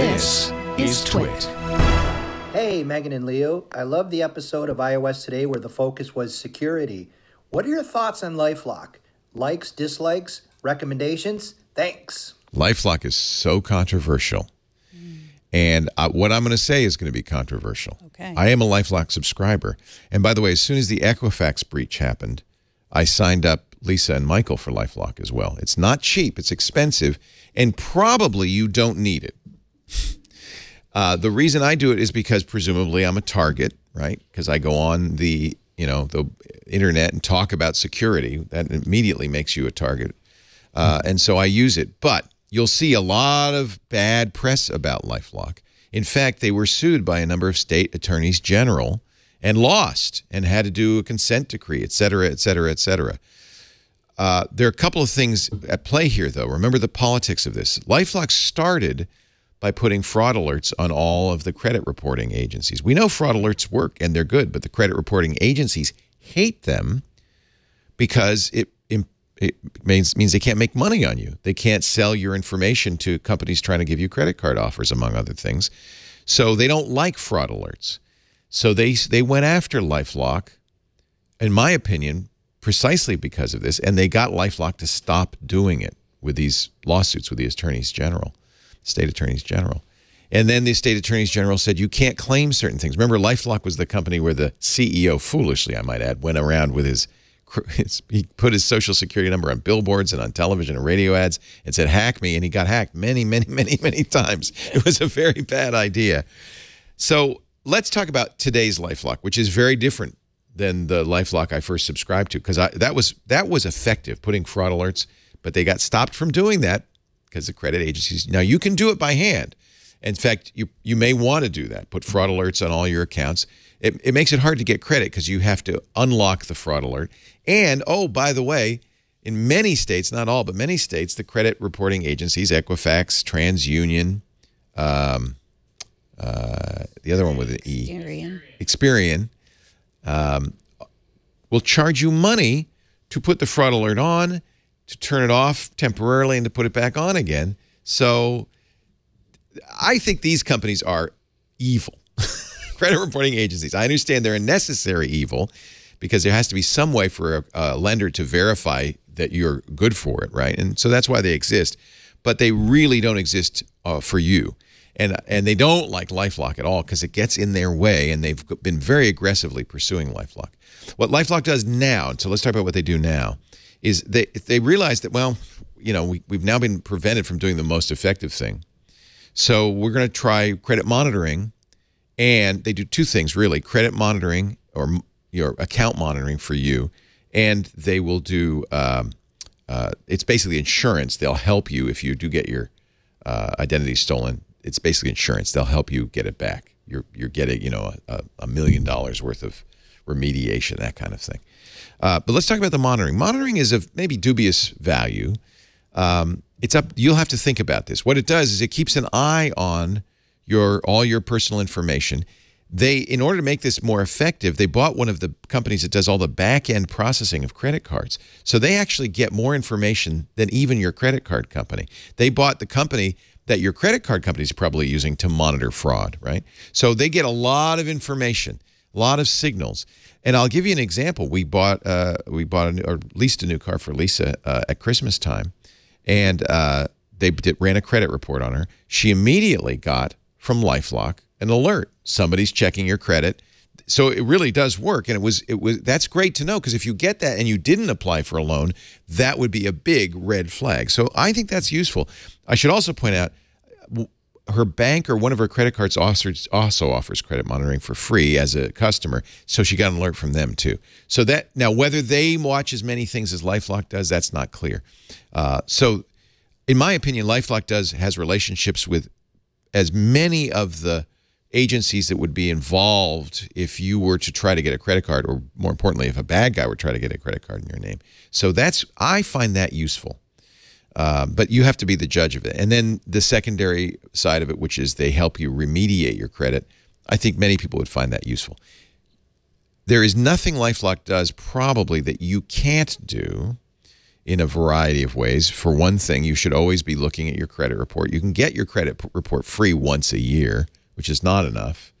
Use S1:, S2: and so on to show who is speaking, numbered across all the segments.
S1: This is Twit.
S2: Hey, Megan and Leo. I love the episode of iOS Today where the focus was security. What are your thoughts on Lifelock? Likes, dislikes, recommendations? Thanks.
S3: LifeLock is so controversial. And uh, what I'm going to say is going to be controversial.
S4: Okay.
S3: I am a LifeLock subscriber. And by the way, as soon as the Equifax breach happened, I signed up Lisa and Michael for LifeLock as well. It's not cheap. It's expensive. And probably you don't need it. Uh, the reason I do it is because presumably I'm a target, right? Because I go on the you know the internet and talk about security. That immediately makes you a target, uh, and so I use it. But you'll see a lot of bad press about LifeLock. In fact, they were sued by a number of state attorneys general and lost and had to do a consent decree, et cetera, et cetera, et cetera. Uh, there are a couple of things at play here, though. Remember the politics of this. LifeLock started by putting fraud alerts on all of the credit reporting agencies. We know fraud alerts work and they're good, but the credit reporting agencies hate them because it, it means, means they can't make money on you. They can't sell your information to companies trying to give you credit card offers, among other things. So they don't like fraud alerts. So they, they went after LifeLock, in my opinion, precisely because of this, and they got LifeLock to stop doing it with these lawsuits with the attorneys general, state attorneys general. And then the state attorneys general said you can't claim certain things. Remember, LifeLock was the company where the CEO, foolishly I might add, went around with his, his he put his social security number on billboards and on television and radio ads and said hack me, and he got hacked many, many, many, many times. It was a very bad idea. So let's talk about today's LifeLock, which is very different than the LifeLock I first subscribed to because that was that was effective putting fraud alerts, but they got stopped from doing that because the credit agencies. Now you can do it by hand. In fact, you you may want to do that. Put fraud alerts on all your accounts. It, it makes it hard to get credit because you have to unlock the fraud alert. And oh, by the way, in many states, not all, but many states, the credit reporting agencies, Equifax, TransUnion, um, uh, the other one with an E,
S4: Experian.
S3: Experian, um, will charge you money to put the fraud alert on, to turn it off temporarily, and to put it back on again. So I think these companies are evil. Credit reporting agencies. I understand they're a necessary evil because there has to be some way for a, a lender to verify that you're good for it, right? And so that's why they exist. But they really don't exist uh, for you and and they don't like LifeLock at all because it gets in their way, and they've been very aggressively pursuing LifeLock. What LifeLock does now, so let's talk about what they do now, is they they realize that well, you know, we we've now been prevented from doing the most effective thing, so we're going to try credit monitoring, and they do two things really: credit monitoring or your account monitoring for you, and they will do. Um, uh, it's basically insurance. They'll help you if you do get your uh, identity stolen it's basically insurance. They'll help you get it back. You're you're getting you know a, a million dollars worth of remediation, that kind of thing. Uh, but let's talk about the monitoring. Monitoring is of maybe dubious value. Um, it's up. You'll have to think about this. What it does is it keeps an eye on your all your personal information. They, in order to make this more effective, they bought one of the companies that does all the back end processing of credit cards. So they actually get more information than even your credit card company. They bought the company that your credit card company is probably using to monitor fraud, right? So they get a lot of information, a lot of signals. And I'll give you an example. We bought uh, we bought a new, or leased a new car for Lisa uh, at Christmas time, and uh, they did, ran a credit report on her. She immediately got from LifeLock an alert: somebody's checking your credit. So it really does work, and it was it was that's great to know because if you get that and you didn't apply for a loan, that would be a big red flag. So I think that's useful. I should also point out her bank or one of her credit cards also offers credit monitoring for free as a customer, so she got an alert from them too. So that now whether they watch as many things as LifeLock does, that's not clear. Uh, so, in my opinion, LifeLock does has relationships with as many of the agencies that would be involved if you were to try to get a credit card, or more importantly, if a bad guy were to try to get a credit card in your name. So that's I find that useful. Uh, but you have to be the judge of it. And then the secondary side of it, which is they help you remediate your credit, I think many people would find that useful. There is nothing LifeLock does probably that you can't do in a variety of ways. For one thing, you should always be looking at your credit report. You can get your credit report free once a year, which is not enough,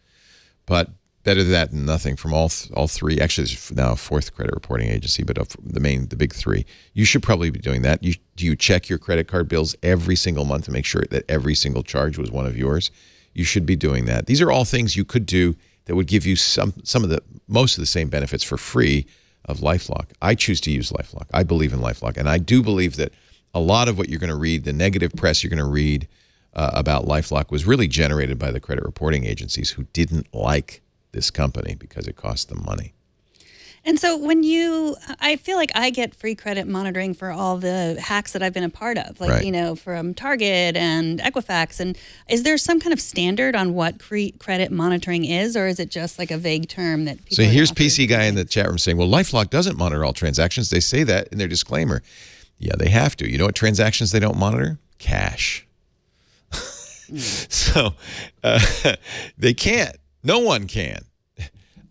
S3: but better that than nothing from all th- all three. Actually, there's now a fourth credit reporting agency, but the main, the big three. You should probably be doing that. You do you check your credit card bills every single month to make sure that every single charge was one of yours. You should be doing that. These are all things you could do that would give you some some of the most of the same benefits for free of LifeLock. I choose to use LifeLock. I believe in LifeLock, and I do believe that a lot of what you're going to read, the negative press you're going to read uh, about LifeLock, was really generated by the credit reporting agencies who didn't like this company because it costs them money.
S4: And so when you, I feel like I get free credit monitoring for all the hacks that I've been a part of, like,
S3: Right.
S4: you know, from Target and Equifax. And is there some kind of standard on what cre- credit monitoring is, or is it just like a vague term that people
S3: So here's? PC guy in the chat room saying, "Well, LifeLock doesn't monitor all transactions. They say that in their disclaimer. Yeah, they have to. You know what transactions they don't monitor? Cash. so uh, they can't. No one can.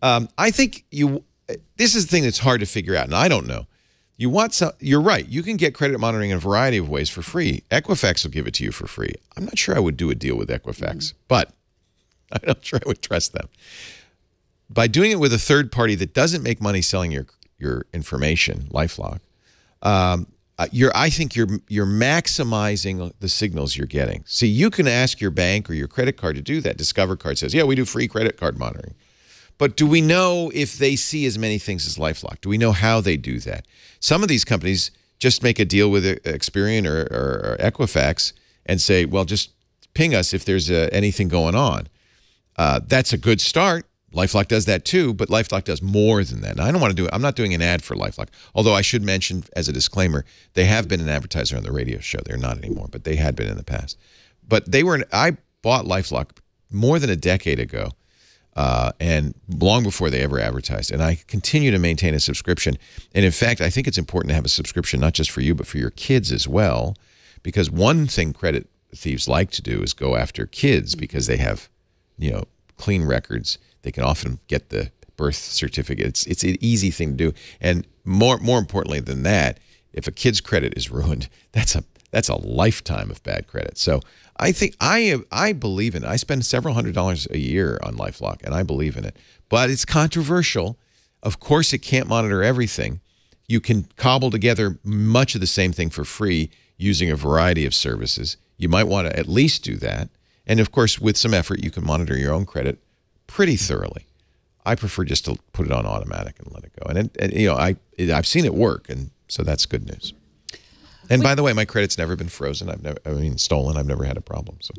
S3: Um, I think you. This is the thing that's hard to figure out, and I don't know. You want some? You're right. You can get credit monitoring in a variety of ways for free. Equifax will give it to you for free. I'm not sure I would do a deal with Equifax, but I'm not sure I would trust them by doing it with a third party that doesn't make money selling your your information, LifeLock, um, uh, you're I think you're you're maximizing the signals you're getting. See, you can ask your bank or your credit card to do that. Discover Card says, "Yeah, we do free credit card monitoring." But do we know if they see as many things as LifeLock? Do we know how they do that? Some of these companies just make a deal with uh, Experian or, or, or Equifax and say, "Well, just ping us if there's uh, anything going on." Uh, that's a good start. LifeLock does that too, but LifeLock does more than that. And I don't want to do it. I'm not doing an ad for LifeLock. Although I should mention, as a disclaimer, they have been an advertiser on the radio show. They're not anymore, but they had been in the past. But they were. An, I bought LifeLock more than a decade ago, uh, and long before they ever advertised. And I continue to maintain a subscription. And in fact, I think it's important to have a subscription not just for you, but for your kids as well, because one thing credit thieves like to do is go after kids because they have, you know, clean records. They can often get the birth certificate. It's it's an easy thing to do. And more more importantly than that, if a kid's credit is ruined, that's a that's a lifetime of bad credit. So I think I I believe in it. I spend several hundred dollars a year on LifeLock, and I believe in it. But it's controversial. Of course, it can't monitor everything. You can cobble together much of the same thing for free using a variety of services. You might want to at least do that. And of course, with some effort, you can monitor your own credit pretty thoroughly. I prefer just to put it on automatic and let it go. And, it, and you know, I it, I've seen it work, and so that's good news. And by the way, my credit's never been frozen. I've never, I mean, stolen. I've never had a problem. So